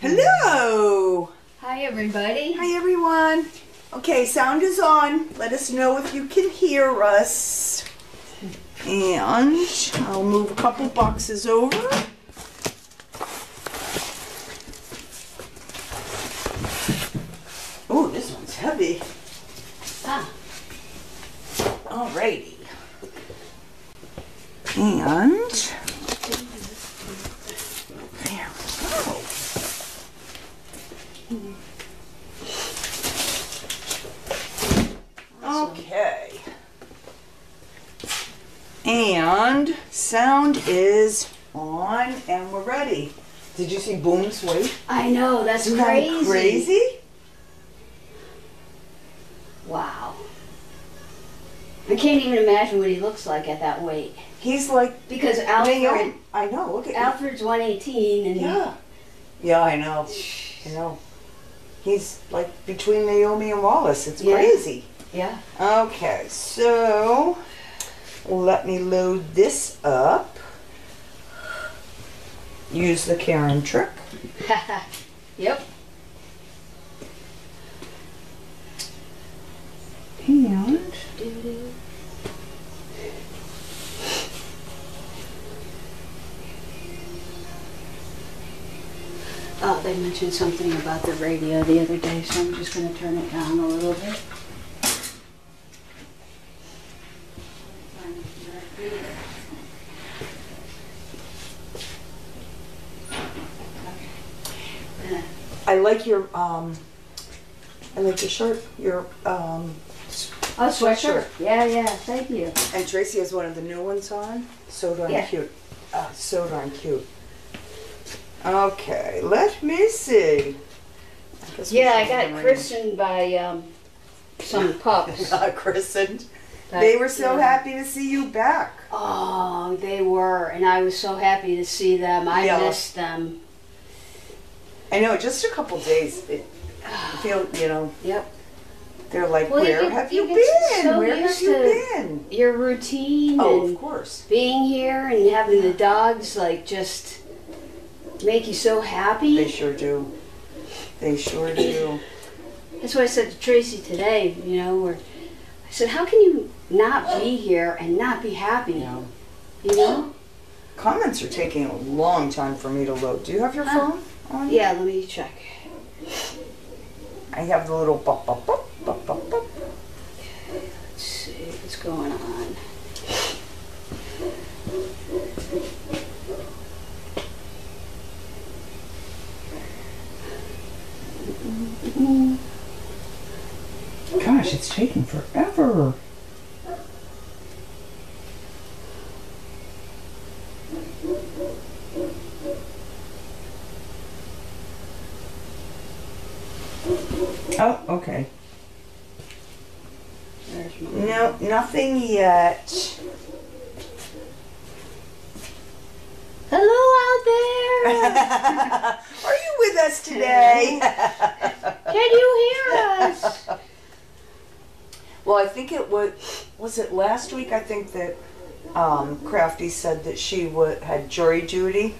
Hello. Hi, everybody. Hi, everyone. Okay, sound is on. Let us know if you can hear us. And I'll move a couple boxes over. Oh, this one's heavy. Ah, Alrighty. And there we go. Okay. And sound is on and we're ready. Did you see Boom's weight? I know, that's Isn't that crazy. crazy? Wow. I can't even imagine what he looks like at that weight. He's like Because Alfred. I know. Look at Alfred's 118 and Yeah. Yeah, I know. I know. He's like between Naomi and Wallace. It's Yeah. crazy. yeah. Okay, so let me load this up. Use the Karen trick. yep. And Oh, they mentioned something about the radio the other day, so I'm just going to turn it down a little bit. I like your um I like your shirt. Your um Oh, Sweatshirt. Yeah, yeah, thank you. and Tracy has one of the new ones on. So darn Yeah. cute. Uh, so darn cute. Okay, let me see. I Yeah, I got christened by um, some pups. Uh, christened. They were so Yeah. happy to see you back. Oh, they were, and I was so happy to see them. I Yeah. missed them. I know, just a couple days. It, I feel, you know, Yep. they're like, Well, you where get- have you you, been? so where have you been? Your routine Oh, and of course. being here and having the dogs like just make you so happy. They sure do. They sure do. That's what I said to Tracy today. You know, where I said, "How can you not be here and not be happy?" You know, You know? comments are taking a long time for me to load. Do you have your Huh. phone on? Yeah. Let me check. I have the little bop bop bop bop bop bop. Let's see what's going on. Gosh, it's taking forever. Oh, okay. There's. No, nothing yet. Hello out there. Are you with us today? Can you hear us? well, I think it was was it last week. I think that um, Crafty said that she would had jury duty,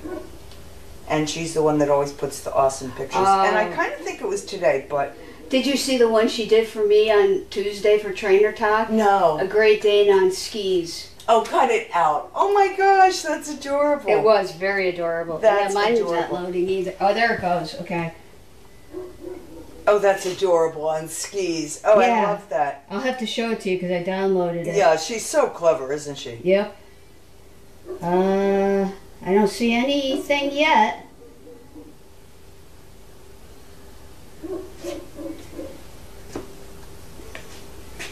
and she's the one that always puts the awesome pictures. And I Oh. kind of think it was today, but Did you see the one she did for me on Tuesday for Trainer Talk? No. A. Great Dane on skis. Oh, cut it out! Oh my gosh, that's adorable. It was very adorable. That's yeah, mine's adorable. not loading either. Oh, there it goes. Okay. Oh, that's adorable on skis. Oh, I Yeah. love that. I'll have to show it to you because I downloaded it. Yeah, she's so clever, isn't she? Yep. Uh, I don't see anything yet.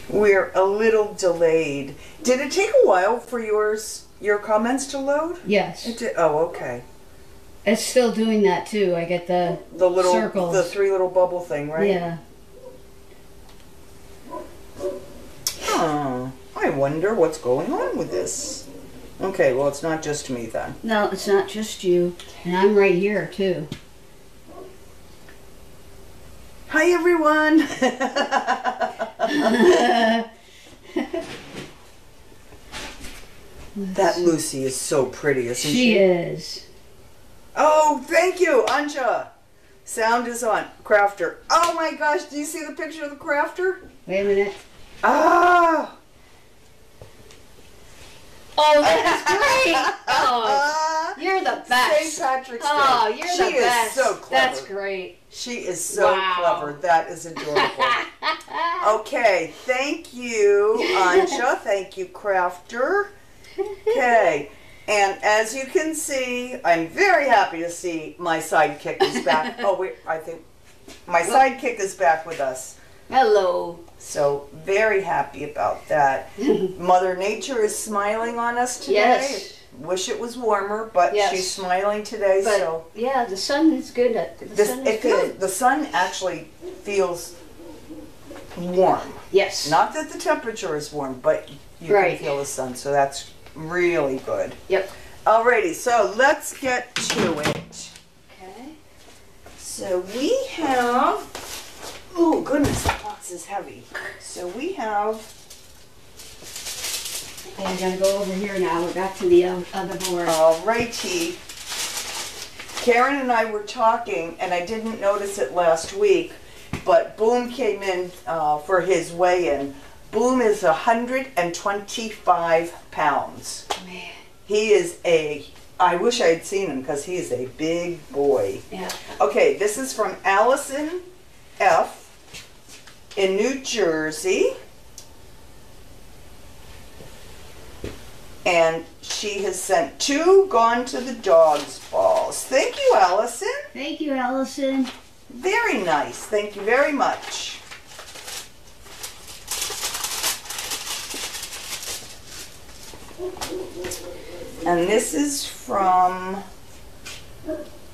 We're a little delayed. Did it take a while for yours, your comments to load? Yes. It did. Oh, okay. It's still doing that too. I get the The little, Circles. the three little bubble thing, right? yeah. Oh, I wonder what's going on with this. Okay, well, it's not just me then. No, it's not just you, and I'm right here too. Hi, everyone. that Lucy is so pretty, isn't she? she is. Oh, thank you, Anja. Sound is on. Crafter. Oh my gosh, do you see the picture of the crafter? Wait a minute. Ah! Oh, that is great. Oh! you're the St. best. Patrick's Day. Oh, you're she the best. is so clever. That's great. She is so Wow. clever. That is adorable. okay, thank you, Anja. thank you, Crafter. Okay, and as you can see, I'm very happy to see my sidekick is back. oh, wait, I think my sidekick is back with us. Hello. So very happy about that. Mother Nature is smiling on us today. Yes. Wish it was warmer, but Yes. she's smiling today. But so yeah, the sun is good. The this, sun is it feels, good. the sun actually feels warm. Yes. Not that the temperature is warm, but you Right. can feel the sun, so that's really good. Yep. Alrighty, so let's get to it. Okay. So we have, oh goodness, the box is heavy. So we have, Okay, I gotta go over here now. We're back to the other board. alrighty. Karen and I were talking, and I didn't notice it last week, but Boom came in uh, for his weigh-in. Boom is 125 pounds. Man. He is a, I wish I had seen him because he is a big boy. Yeah. Okay, this is from Allison F. in New Jersey. And she has sent two Gone to the Dogs balls. Thank you, Allison. Thank you, Allison. Very nice. Thank you very much. And this is from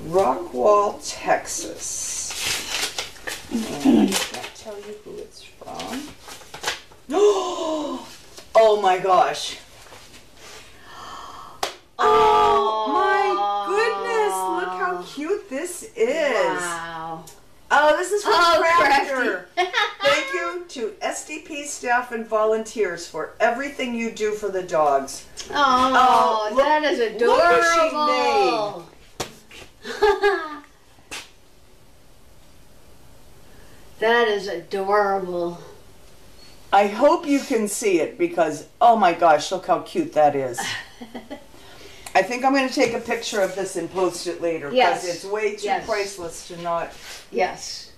Rockwall, Texas. And I can't tell you who it's from. Oh my gosh. Oh my goodness, look how cute this is. Wow. Oh, this is from Oh, Crafter. Thank you to SDP staff and volunteers for everything you do for the dogs. Oh, Oh, look- that is look what adorable. that is adorable. I hope you can see it because, oh my gosh, look how cute that is. I think I'm going to take a picture of this and post it later because Yes. it's way too Yes. priceless to not. Yes.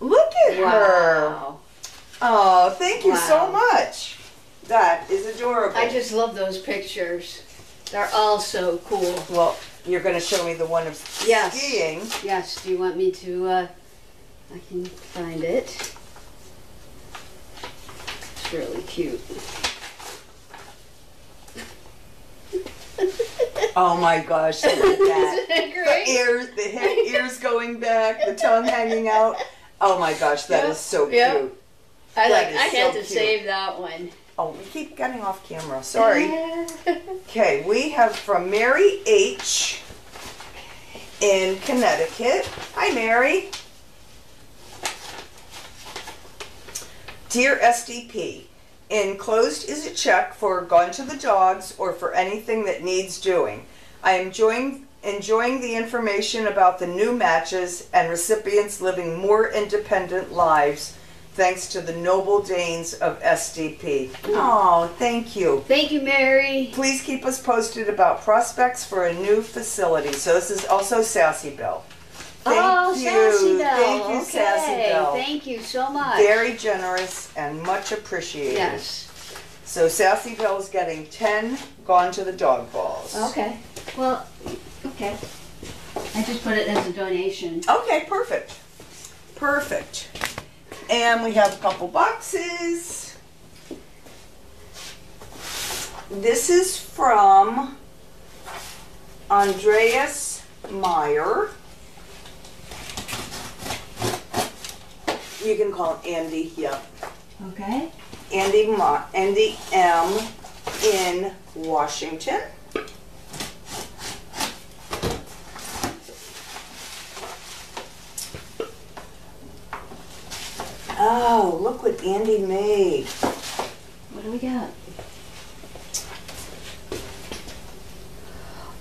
Look at her. Wow. Oh, thank you so Wow. much. That is adorable. I just love those pictures. They're all so cool. well, you're going to show me the one of Yes. skiing. Yes, do you want me to, uh, I can find it. It's really cute. Oh my gosh, look at that. Isn't it the ears, the head, ears going back, the tongue hanging out. Oh my gosh, that is Yep, so yep. cute. I That like. I had so to cute. save that one. Oh, we keep getting off camera. Sorry. Okay, we have from Mary H. in Connecticut. Hi, Mary. Dear SDP, enclosed is a check for Gone to the Dogs or for anything that needs doing. I am enjoying, enjoying the information about the new matches and recipients living more independent lives thanks to the noble Danes of SDP. Oh, thank you. Thank you, Mary. Please keep us posted about prospects for a new facility. So this is also Sassy Bell. Thank oh, you. Sassy Bell. Thank you, okay. Thank you so much. Very generous and much appreciated. Yes. So Sassy Bell is getting 10 Gone to the Dog Balls. Okay. Well, okay. I just put it as a donation. Okay, perfect. Perfect. And we have a couple boxes. This is from Andreas Meyer. You can call him Andy, yeah. Okay. Andy Ma- Andy M in Washington. Oh, look what Andy made. What do we got?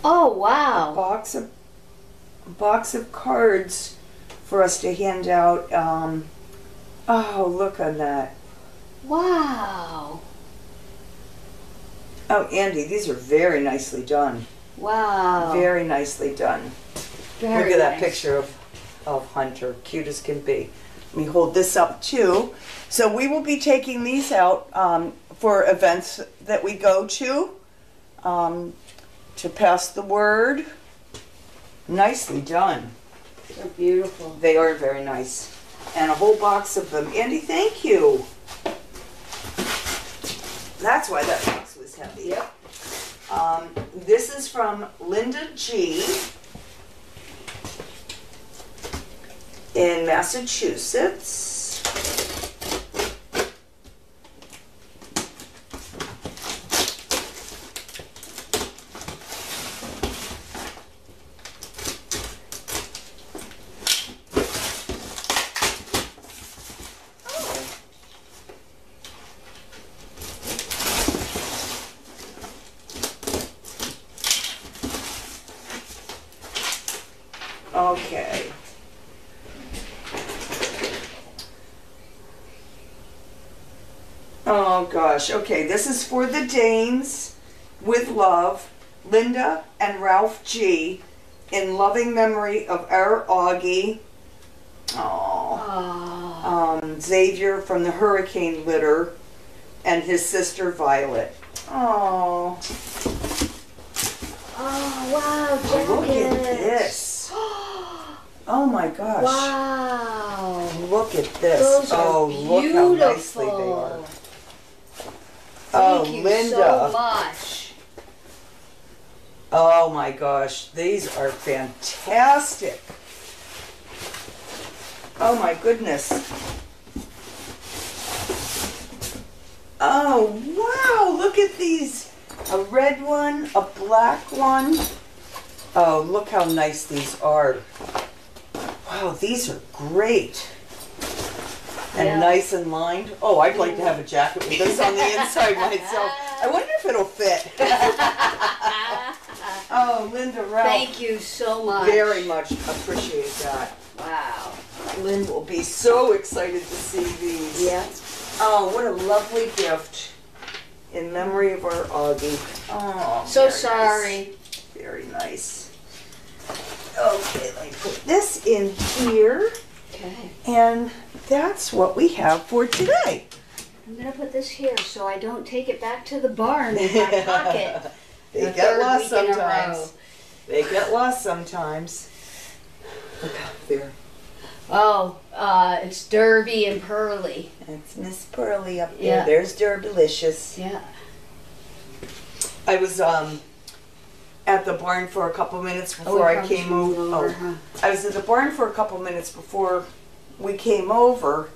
Oh wow. Box of box of cards for us to hand out. Um, oh, look on that. Wow. Oh, Andy, these are very nicely done. Wow. Very nicely done. Very Look at that picture of, of Hunter, cute as can be. Let me hold this up too. So we will be taking these out um, for events that we go to um, to pass the word. Nicely done. They're beautiful. They are very nice. And a whole box of them. Andy, thank you. That's why that box was heavy. Yep. Um, this is from Linda G. in Massachusetts. Okay. Oh gosh, okay, this is for the Danes with love, Linda and Ralph G. In loving memory of our Augie. Oh. Um, Xavier from the hurricane litter and his sister Violet. Oh. Oh, wow, jackets. Look at this. Oh my gosh. Wow. Look at this. Those oh, beautiful. look how nicely they are. Thank oh, you Linda. so much. Oh my gosh, these are fantastic. Oh my goodness. Oh wow, look at these. A red one, a black one. Oh, look how nice these are. Wow, these are great. And Yeah. nice and lined. Oh, I'd like to have a jacket with this on the inside myself. I wonder if it'll fit. Oh, Linda Ralph. Thank you so much. Very much appreciate that. Wow. Lynn will be so excited to see these. Yeah. Oh, what a lovely gift. In memory of our Augie. Oh, So very sorry. nice. Very nice. Okay, let me put this in here. Okay. And that's what we have for today. I'm gonna put this here so I don't take it back to the barn in my pocket. They The get lost week in a row. sometimes. They get lost sometimes. Look out there. Oh, uh, it's Derby and Pearly. That's Miss Pearly up there. Yeah. There's Derbilicious. Yeah. I was um at the barn for a couple minutes Oh, before we I came over. over, huh? I was at the barn for a couple minutes before we came over,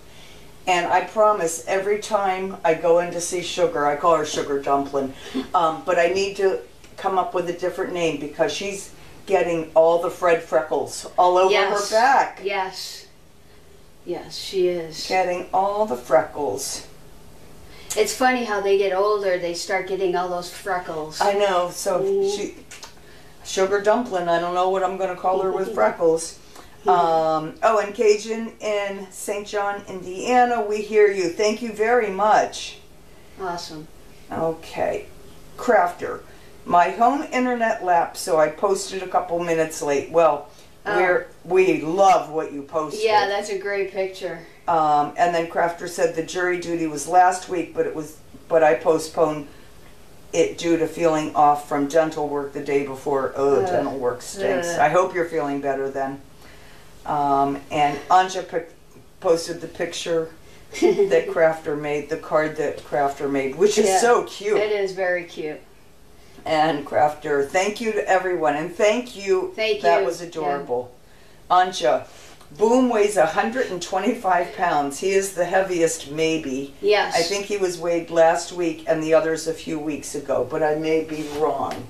and I promise every time I go in to see Sugar, I call her Sugar Dumpling, um, but I need to come up with a different name because she's getting all the Fred freckles all over Yes. her back. Yes. Yes, she is. Getting all the freckles. It's funny how they get older, they start getting all those freckles. I know. So she, sugar dumpling. I don't know what I'm going to call her with freckles. Um, oh, and Cajun in St. John, Indiana. We hear you. Thank you very much. Awesome. Okay, Crafter. My home internet lapsed, so I posted a couple minutes late. Well, we're we love what you posted. Yeah, that's a great picture. Um, and then Crafter said the jury duty was last week, but it was, but I postponed it due to feeling off from dental work the day before. Oh, Ugh. dental work stinks. Ugh. I hope you're feeling better then. Um, and Anja posted the picture that Crafter made, the card that Crafter made, which is Yeah. so cute. It is very cute. And Crafter, thank you to everyone, and thank you. Thank That you. That was adorable. Anja, Boom weighs 125 pounds. He is the heaviest, maybe. Yes. I think he was weighed last week and the others a few weeks ago, but I may be wrong.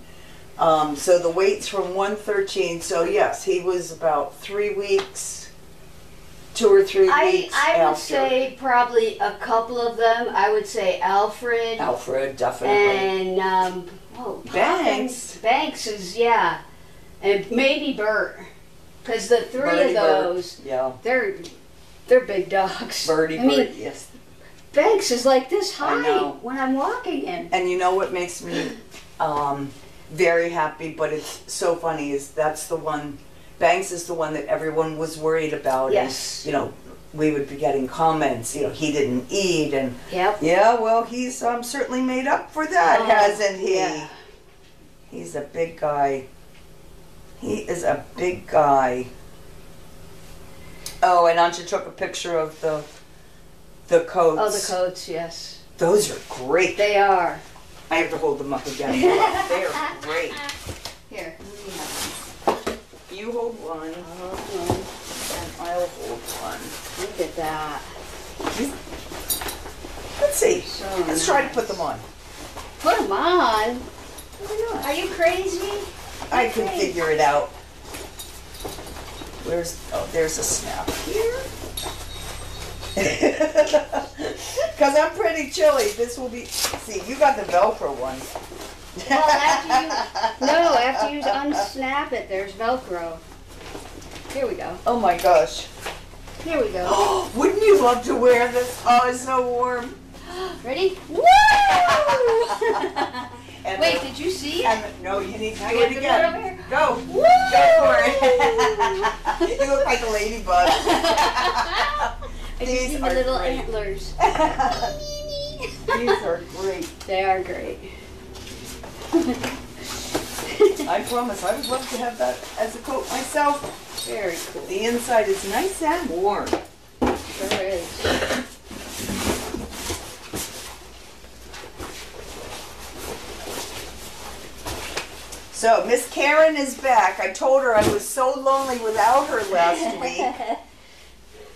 Um, so the weight's from 113. So yes, he was about three weeks, two or three I, weeks I would after say probably a couple of them. I would say Alfred Alfred, definitely. and um, oh, Banks. Banks is yeah, and maybe Bert. Because the three Birdie of those, Yeah. they're they're big dogs. Birdie I mean, bird, yes. Banks is like this high when I'm walking him. And you know what makes me um, very happy, but it's so funny, is that's the one, Banks is the one that everyone was worried about. and, Yes. You know, we would be getting comments, you know, he didn't eat and, Yep. yeah, well, he's um, certainly made up for that, Oh, hasn't he? yeah. He's a big guy. He is a big guy. Oh, and Anja took a picture of the the coats. Oh, the coats, yes. Those are great. They are. I have to hold them up again. they are great. Here. let me have You hold one, one. Oh, and I'll hold one. look at that. Let's see. So Let's try to put them on. Put them on. Are you crazy? I can Okay. figure it out. Where's, oh, there's a snap here. Because I'm pretty chilly. This will be, see, you got the Velcro one. Well, after you, no, after you unsnap it, there's Velcro. Here we go. Oh my gosh. Here we go. Wouldn't you love to wear this? Oh, it's so warm. Ready? Woo! And Wait, the- did you see it? no, you need to do it again. it over here? Go. Woo! Go for it. you look like a ladybug. I just These see are my little great. antlers. These are great. They are great. I promise, I would love to have that as a coat myself. Very cool. The inside is nice and warm. Sure is. So Miss Karen is back. I told her I was so lonely without her last week,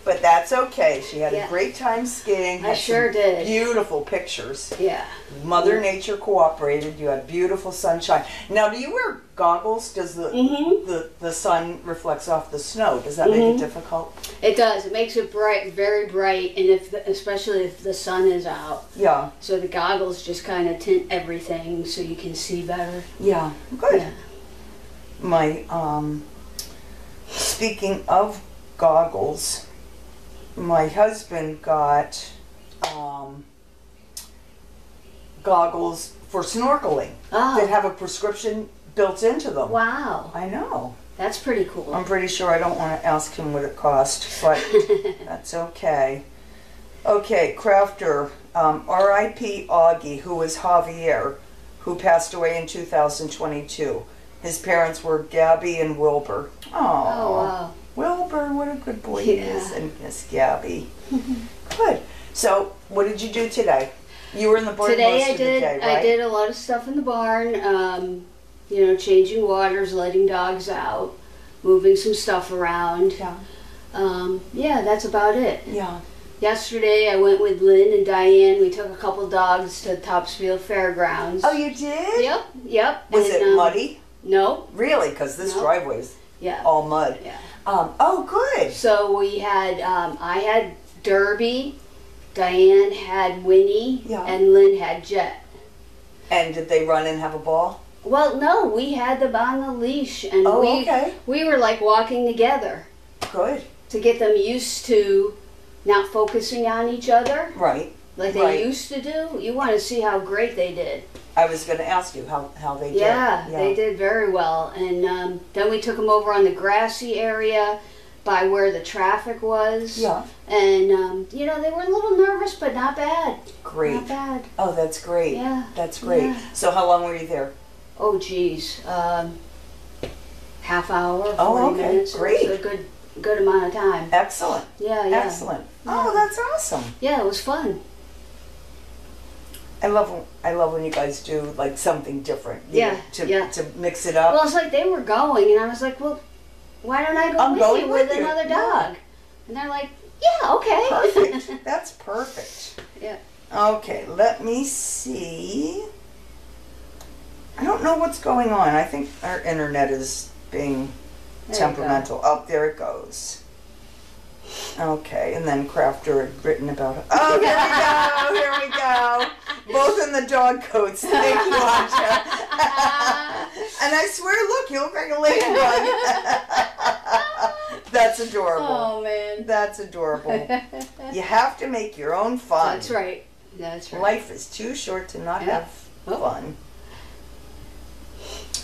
but that's okay. She had Yeah. a great time skiing. I sure did. Beautiful pictures. Yeah. Mother Nature cooperated. You had beautiful sunshine. Now, do you wear goggles? Does the Mhm. the, the sun reflects off the snow? Does that make it Mhm. difficult? It does. It makes it bright, very bright, and if the, especially if the sun is out, Yeah. so the goggles just kind of tint everything so you can see better. Yeah. Good. Yeah. My um. Speaking of goggles, my husband got um. Goggles for snorkeling that Oh, have a prescription built into them. wow. I know. That's pretty cool. I'm pretty sure I don't want to ask him what it cost, but that's okay. Okay, Crafter, um, R.I.P. Augie, who was Javier, who passed away in 2022. His parents were Gabby and Wilbur. oh, Oh, wow. Wilbur, what a good boy he is, and Miss Gabby. good. So, what did you do today? You were in the barn Today most I of the did day, right? I did a lot of stuff in the barn. Um, you know, changing waters, letting dogs out, moving some stuff around. Yeah. Um, yeah, that's about it. Yeah. Yesterday I went with Lynn and Diane. We took a couple dogs to Topsfield Fairgrounds. Oh, you did? Yep, yep. Was And, it um, muddy? No. Really? Because this No. driveway is Yeah. all mud. Yeah. Um, oh, good. So we had, um, I had Derby, Diane had Winnie, Yeah. and Lynn had Jet. And did they run and have a ball? Well, no, we had them on the leash, and Oh, we okay. we were like walking together Good. to get them used to not focusing on each other Right. like they Right. used to do. You want to see how great they did. I was going to ask you how, how they did. Yeah, they did very well. And um, then we took them over on the grassy area by where the traffic was. Yeah. And um, you know they were a little nervous, but not bad. Great. Not bad. Oh, that's great. Yeah. That's great. Yeah. So how long were you there? Oh, geez, um, half hour, Oh, okay. minutes. Great. a good good amount of time. Excellent. Yeah, yeah. Excellent. Oh, that's awesome. Yeah, it was fun. I love when, I love when you guys do like something different. Yeah, know, To, yeah. to mix it up. Well, it's like they were going, and I was like, well, why don't I go I'm with going you with, with you. another dog? And they're like, yeah, okay. perfect. That's perfect. Yeah. Okay, let me see. I don't know what's going on. I think our internet is being There temperamental. Oh, there it goes. Okay, and then Crafter had written about it. Oh, here we go, here we go. Both in the dog coats. Thank you, Anja. and I swear, look, you look like a ladybug. That's adorable. Oh man. That's adorable. you have to make your own fun. That's right. That's right. Life is too short to not Yeah. have fun.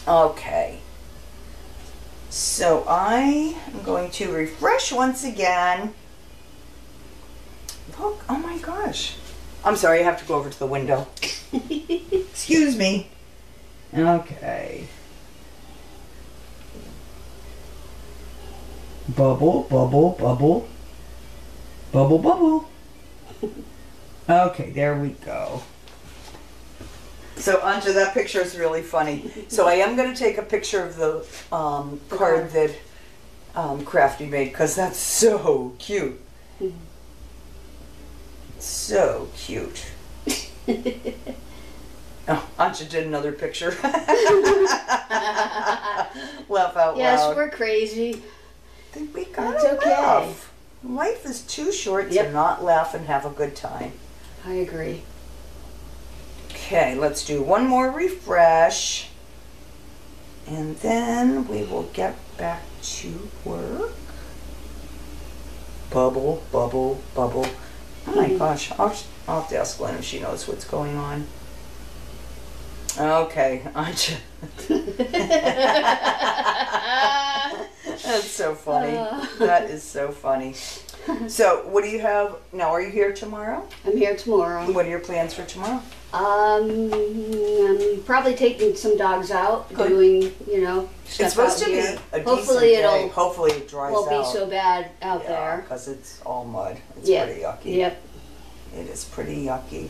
Okay. So I am going to refresh once again. Look, oh my gosh. I'm sorry, I have to go over to the window. Excuse me. Okay. Bubble, bubble, bubble. Bubble, bubble. Okay, there we go. So, Anja, that picture is really funny. So, I am going to take a picture of the um, card that um, Crafty made because that's so cute. So cute. Oh, Anja did another picture. Laugh out yes, loud. we're crazy. Think we gotta okay. laugh. Life is too short to not laugh and have a good time. I agree. Okay, let's do one more refresh. And then we will get back to work. Bubble, bubble, bubble. Oh my gosh, I'll, I'll have to ask Lynn if she knows what's going on. Okay, Anja. That's so funny. Uh. That is so funny. So, what do you have now? Are you here tomorrow? I'm here tomorrow. What are your plans for tomorrow? Um, I'm probably taking some dogs out, Good. doing you know stuff It's supposed out to be a Hopefully decent day. it'll Hopefully it dries won't out. be so bad out there. because it's all mud. It's Yep. pretty yucky. Yep, It is pretty yucky.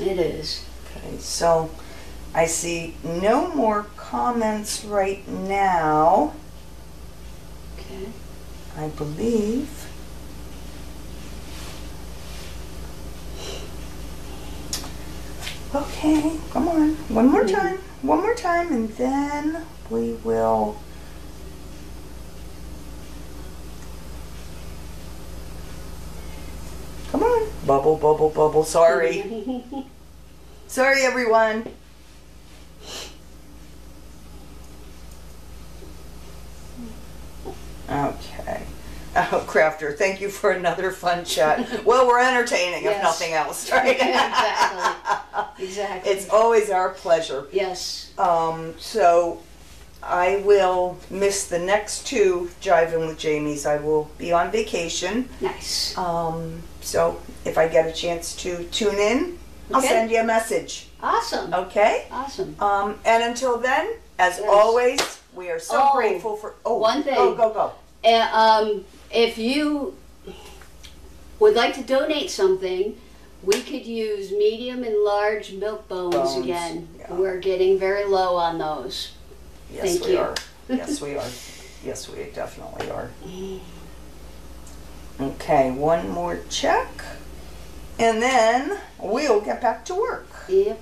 it is. Okay, so I see no more comments right now. Okay. I believe. Okay, come on. One more time. One more time, and then we will. Come on. Bubble, bubble, bubble. Sorry. Sorry, everyone. Okay. Oh, Crafter, thank you for another fun chat. Well, we're entertaining, if nothing else, right? exactly. Exactly. It's always our pleasure. yes. Um, so I will miss the next two Jiving with Jami's. I will be on vacation. Nice. Um, so if I get a chance to tune in, I'll Okay. send you a message. Awesome. Okay? Awesome. Um, and until then, as Yes. always, we are so Oh, grateful for. Oh, one thing. Go, go, go. And, um, if you would like to donate something, we could use medium and large milk bones, Bones, again. yeah. We're getting very low on those. Yes, Thank we you. are. Yes, we are. Yes, we definitely are. Okay, one more check. And then we'll get back to work. Yep.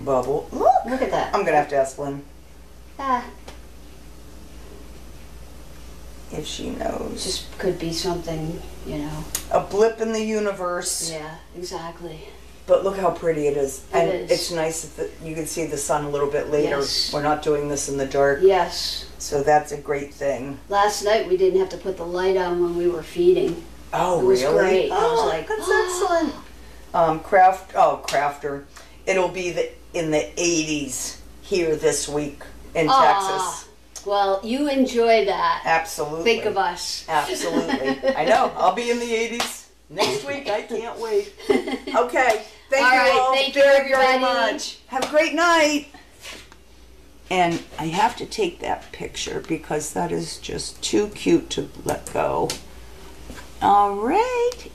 Bubble. Look. Look at that. I'm going to have to ask Lynn Ah, if she knows. just could be something, you know. a blip in the universe. Yeah, exactly. But look how pretty it is. It and is. it's nice that you can see the sun a little bit later. Yes. We're not doing this in the dark. Yes. So that's a great thing. Last night we didn't have to put the light on when we were feeding. Oh, It was really? great. I was Oh, like, that's excellent. Um, craft. Oh, crafter. It'll be the in the 80s here this week in Ah. Texas. Well, you enjoy that. Absolutely. Think of us. Absolutely. I know. I'll be in the 80s next week. I can't wait. Okay. Thank All you right, all thank you, very, very much. Have a great night. And I have to take that picture because that is just too cute to let go. All right.